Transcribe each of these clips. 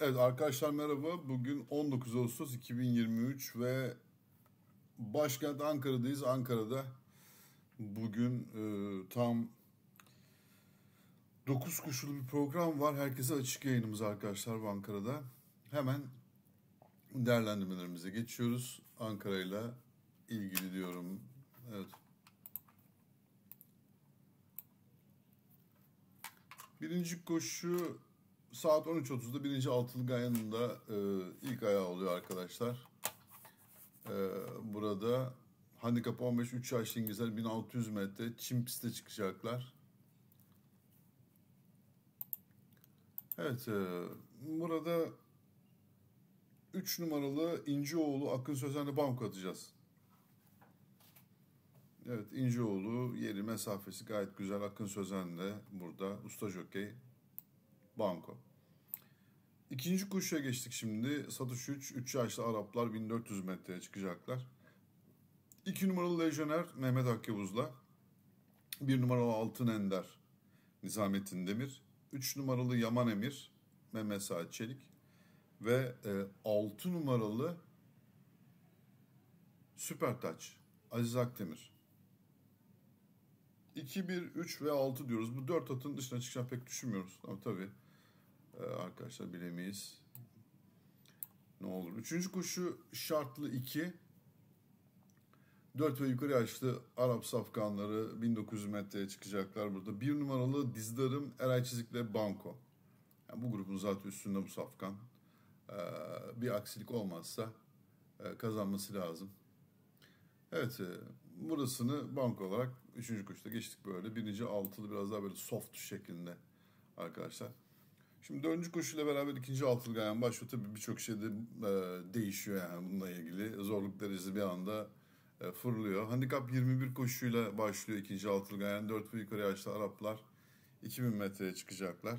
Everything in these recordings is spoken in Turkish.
Evet arkadaşlar merhaba. Bugün 19 Ağustos 2023 ve başkent Ankara'dayız. Ankara'da bugün e, tam 9 kuşulu bir program var. Herkese açık yayınımız arkadaşlar bu Ankara'da. Hemen değerlendirmelerimize geçiyoruz. Ankara ile ilgili diyorum. Evet. Birinci koşu saat 13.30'da birinci altılı gayanında e, ilk ayağı oluyor arkadaşlar. E, burada handikap 15 3 yaşlı İngilizler 1600 metre çim piste çıkacaklar. Evet e, burada 3 numaralı İncioğlu Akın Sözen'le banko atacağız. Evet İncioğlu yeri mesafesi gayet güzel. Akın Sözen de burada. Usta jokey. Banko. İkinci kuşa geçtik şimdi. Satış 3. 3 yaşlı Araplar 1400 metreye çıkacaklar. 2 numaralı Lejyoner Mehmet Akyavuz'la. 1 numaralı Altın Ender Nizamettin Demir. 3 numaralı Yaman Emir Mehmet Saat Çelik. Ve e, 6 numaralı Süper Taç Aziz Akdemir. 2, 1, 3 ve 6 diyoruz. Bu 4 atın dışına çıkacağını pek düşünmüyoruz. Ama tabii e, arkadaşlar bilemeyiz. Ne olur. Üçüncü koşu şartlı 2. 4 ve yukarı yaşlı Arap safkanları 1900 metreye çıkacaklar burada. Bir numaralı dizdarım Eray Çizik'le Banko. Yani bu grubun zaten üstünde bu safkan. Ee, bir aksilik olmazsa e, kazanması lazım. Evet, e, burasını banko olarak 3. koşuda geçtik böyle. Birinci altılı biraz daha böyle soft şeklinde arkadaşlar. Şimdi dördüncü koşuyla beraber ikinci altılı gayen başlıyor. Tabii birçok şey de e, değişiyor yani bununla ilgili. Zorluk derecesi bir anda e, fırlıyor. Handikap 21 koşuyla başlıyor ikinci altılı gayen. 4 ve yukarı yaşlı Araplar 2000 metreye çıkacaklar.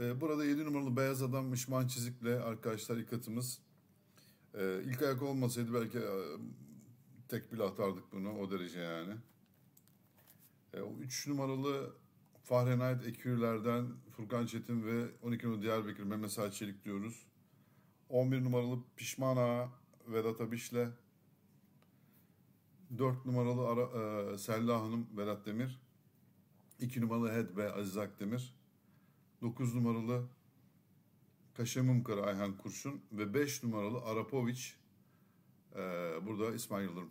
E, burada 7 numaralı Beyaz Adam Mışman Çizik'le arkadaşlar ilk atımız. E, ilk ayak olmasaydı belki e, tek bile atardık bunu o derece yani. E, 3 numaralı Fahrenheit Ekürler'den Furkan Çetin ve 12 numaralı Diyarbakır Mehmet Saat Çelik diyoruz. 11 numaralı Pişmana Vedat Abiş'le 4 numaralı Ara, e, Selda Hanım Vedat Demir. 2 numaralı Hedbe Aziz Akdemir. 9 numaralı Kaşemumkara Ayhan Kurşun ve 5 numaralı Arapoviç e, burada İsmail Yıldırım.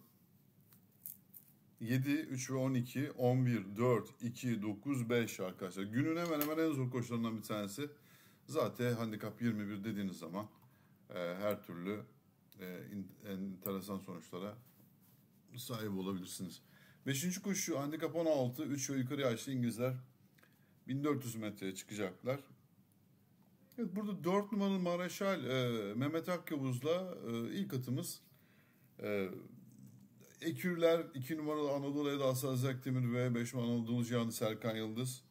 7, 3 ve 12, 11, 4, 2, 9, 5 arkadaşlar. Günün hemen hemen en zor koşularından bir tanesi. Zaten handikap 21 dediğiniz zaman e, her türlü e, enteresan sonuçlara sahip olabilirsiniz. Beşinci koşu handikap 16, 3 ve yukarı yaşlı İngilizler 1400 metreye çıkacaklar. Evet, burada 4 numaralı Maraşal e, Mehmet Akyavuz'la e, ilk atımız e, Ekürler 2 numaralı Anadolu Edası Azak Demir ve 5 numaralı Anadolu Cihanı Serkan Yıldız.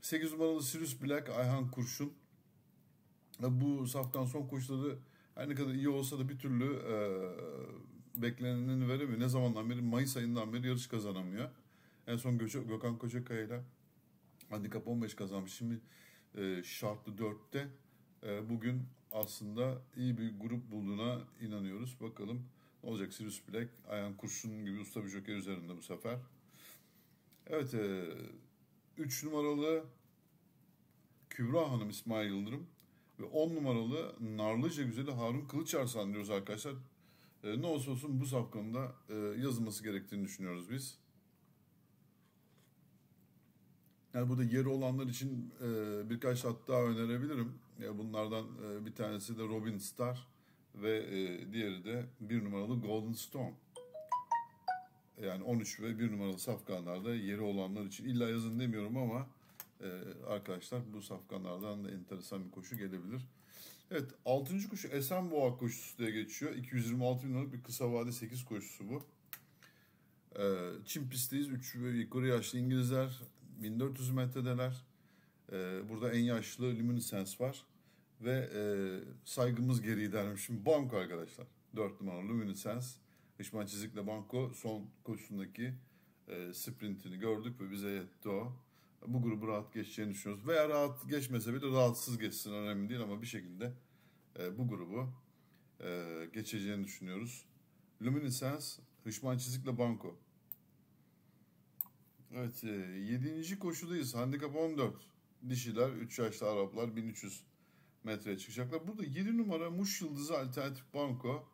8 numaralı Sirius Black Ayhan Kurşun. Bu safkan son koşuları her ne kadar iyi olsa da bir türlü e, beklenenini veremiyor. Ne zamandan beri? Mayıs ayından beri yarış kazanamıyor. En son Göçe, Gökhan Kocakaya ile handikap 15 kazanmış. Şimdi e, şartlı 4'te e, bugün aslında iyi bir grup bulduğuna inanıyoruz. Bakalım olacak Sirius Black, Ayhan Kurşun gibi usta bir joker üzerinde bu sefer. Evet, 3 e, numaralı Kübra Hanım İsmail Yıldırım ve 10 numaralı Narlıca Güzeli Harun Kılıçarslan diyoruz arkadaşlar. E, ne olsa olsun bu safkanın e, yazılması gerektiğini düşünüyoruz biz. Yani burada yeri olanlar için e, birkaç hat daha önerebilirim. Ya bunlardan e, bir tanesi de Robin Star ve e, diğeri de bir numaralı Golden Storm. Yani 13 ve bir numaralı safkanlarda yeri olanlar için illa yazın demiyorum ama e, arkadaşlar bu safkanlardan da enteresan bir koşu gelebilir. Evet 6. koşu Esenboğa koşusu diye geçiyor. 226 bin liralık bir kısa vade 8 koşusu bu. E, Çin pistteyiz. 3 ve yukarı yaşlı İngilizler 1400 metredeler. E, burada en yaşlı Luminescence var. Ve e, saygımız geri dermiş. Şimdi banko arkadaşlar. 4 numaralı Luminescence. Hişman Çizik'le banko son koşusundaki e, sprintini gördük ve bize yetti o. bu grubu rahat geçeceğini düşünüyoruz. Veya rahat geçmese bile rahatsız geçsin önemli değil ama bir şekilde e, bu grubu e, geçeceğini düşünüyoruz. Luminescence, Hışman Çizik'le Banko. Evet, e, 7. koşudayız. Handikap 14. Dişiler, 3 yaşlı Araplar 1300 metreye çıkacaklar. Burada 7 numara Muş Yıldızı Alternatif Banko.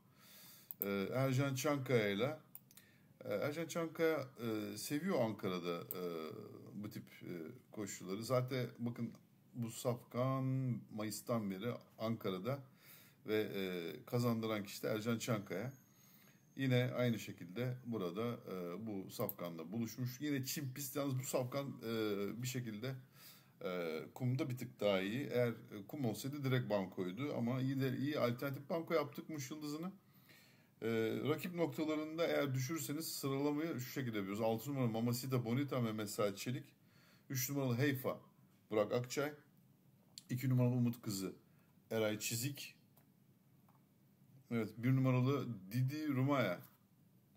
E, Ercan Çankaya ile e, Ercan Çankaya e, seviyor Ankara'da e, bu tip e, koşuları. Zaten bakın bu Safkan Mayıs'tan beri Ankara'da ve kazandıran kişi de Ercan Çankaya. Yine aynı şekilde burada e, bu Safkan'da buluşmuş. Yine Çin pist yalnız bu Safkan e, bir şekilde e, kumda bir tık daha iyi. Eğer kum olsaydı direkt bankoydu ama iyi de iyi alternatif banko yaptık Muş Yıldızı'nı. E, rakip noktalarında eğer düşürürseniz sıralamayı şu şekilde yapıyoruz. 6 numara Mamacita Bonita ve Mesai Çelik. 3 numaralı Heyfa Burak Akçay. 2 numaralı Umut Kızı Eray Çizik. Evet bir numaralı Didi Rumaya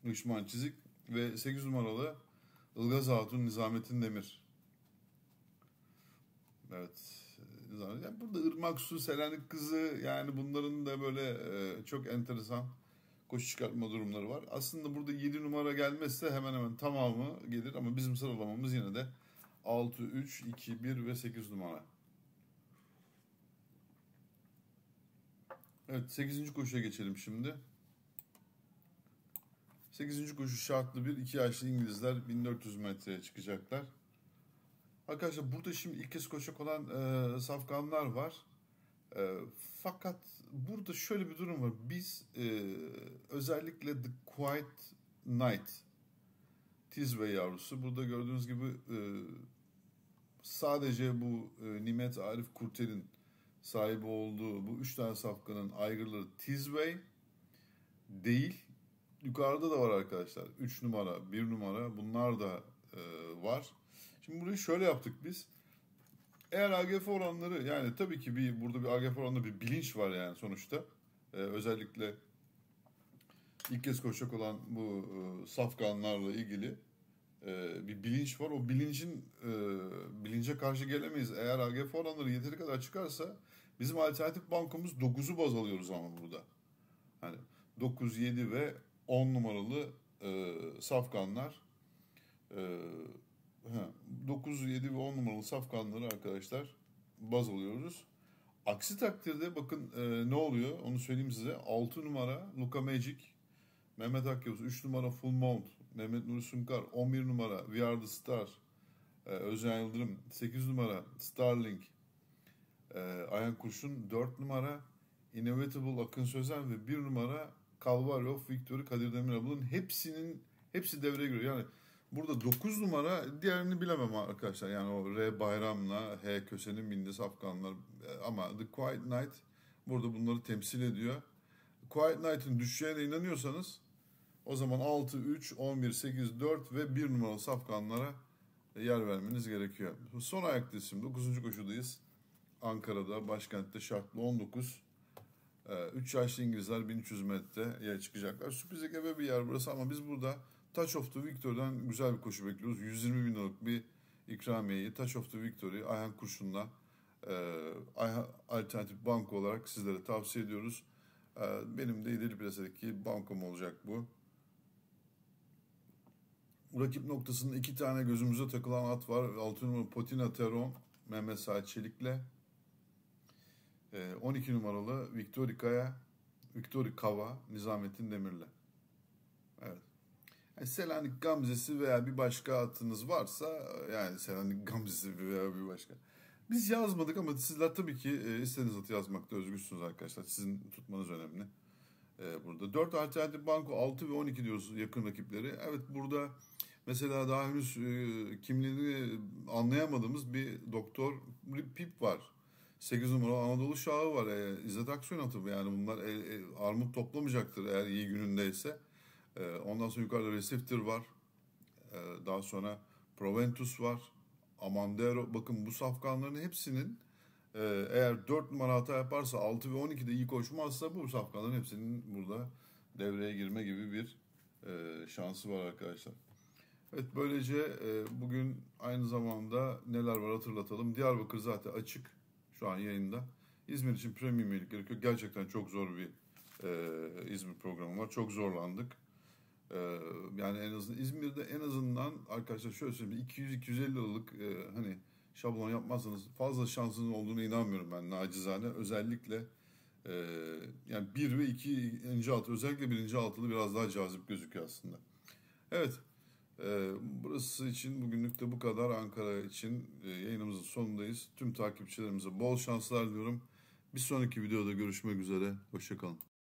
Işman Çizik ve 8 numaralı Ilgaz Hatun Nizamettin Demir. Evet. Yani burada Irmak Su, Selanik Kızı yani bunların da böyle e, çok enteresan koşu çıkartma durumları var. Aslında burada 7 numara gelmezse hemen hemen tamamı gelir ama bizim sıralamamız yine de 6, 3, 2, 1 ve 8 numara. Evet 8. koşuya geçelim şimdi. 8. koşu şartlı bir 2 yaşlı İngilizler 1400 metreye çıkacaklar. Arkadaşlar burada şimdi ilk kez koşacak olan e, safkanlar var. E, fakat burada şöyle bir durum var. Biz e, özellikle The Quiet Night Tizve yavrusu burada gördüğünüz gibi e, sadece bu e, Nimet Arif Kurtel'in sahibi olduğu bu üç tane safkanın aygırları Tizway değil. Yukarıda da var arkadaşlar. 3 numara, 1 numara bunlar da e, var. Şimdi burayı şöyle yaptık biz. Eğer AGF oranları yani tabii ki bir burada bir AGF oranında bir bilinç var yani sonuçta. Ee, özellikle ilk kez koşacak olan bu e, safkanlarla ilgili e, bir bilinç var. O bilincin e, bilince karşı gelemeyiz. Eğer AGF oranları yeteri kadar çıkarsa bizim alternatif bankomuz 9'u baz alıyoruz ama burada. Hani 9, 7 ve 10 numaralı e, safkanlar e, 9, 7 ve 10 numaralı safkanları arkadaşlar baz alıyoruz. Aksi takdirde bakın e, ne oluyor onu söyleyeyim size. 6 numara Luka Magic, Mehmet Akyavuz, 3 numara Full Mount, Mehmet Nuri Sunkar, 11 numara We Are The Star, e, Özcan Yıldırım, 8 numara Starlink, e, Ayhan Kurşun, 4 numara Inevitable Akın Sözen ve 1 numara Calvario of Victory Kadir Demirablı'nın hepsinin hepsi devreye giriyor. Yani Burada 9 numara diğerini bilemem arkadaşlar. Yani o R Bayram'la H Köse'nin bindiği safkanlar ama The Quiet Night burada bunları temsil ediyor. Quiet Night'ın düşeceğine inanıyorsanız o zaman 6, 3, 11, 8, 4 ve 1 numaralı safkanlara yer vermeniz gerekiyor. Son ayak dizim 9. koşudayız. Ankara'da başkentte şartlı 19. 3 yaşlı İngilizler 1300 metreye çıkacaklar. Sürpriz ebe bir yer burası ama biz burada Touch of the Victory'den güzel bir koşu bekliyoruz. 120 bin liralık bir ikramiyeyi Touch of the Victory Ayhan Kurşun'la e, Alternatif Banko olarak sizlere tavsiye ediyoruz. E, benim de İdil Piyasa'daki bankom olacak bu. Rakip noktasında iki tane gözümüze takılan at var. 6 numaralı Potina Teron, Mehmet Saat Çelik'le. E, 12 numaralı Victory Kaya, Kava, Nizamettin Demir'le. Evet. Yani Selanik Gamzesi veya bir başka atınız varsa yani Selanik Gamzesi veya bir başka. Biz yazmadık ama sizler tabii ki e, istediğiniz atı yazmakta özgürsünüz arkadaşlar. Sizin tutmanız önemli. E, burada 4 alternatif banko 6 ve 12 diyoruz yakın rakipleri. Evet burada mesela daha henüz e, kimliğini anlayamadığımız bir doktor Pip var. 8 numara Anadolu Şahı var. E, İzzet Aksoy'un atı yani bunlar e, e, armut toplamayacaktır eğer iyi günündeyse. Ee, ondan sonra yukarıda Receiver var. Ee, daha sonra Proventus var. Amandero. Bakın bu safkanların hepsinin e, eğer 4 numara hata yaparsa 6 ve 12'de iyi koşmazsa bu safkanların hepsinin burada devreye girme gibi bir e, şansı var arkadaşlar. Evet böylece e, bugün aynı zamanda neler var hatırlatalım. Diyarbakır zaten açık şu an yayında. İzmir için premium üyelik gerekiyor. Gerçekten çok zor bir İzmir programı var. Çok zorlandık. E, yani en azından İzmir'de en azından arkadaşlar şöyle söyleyeyim 200-250 liralık e, hani şablon yapmazsanız fazla şansınız olduğunu inanmıyorum ben nacizane. Özellikle e, yani 1 ve 2. altı özellikle birinci altılı biraz daha cazip gözüküyor aslında. Evet. Ee, burası için bugünlük de bu kadar. Ankara için e, yayınımızın sonundayız. Tüm takipçilerimize bol şanslar diliyorum. Bir sonraki videoda görüşmek üzere. Hoşçakalın.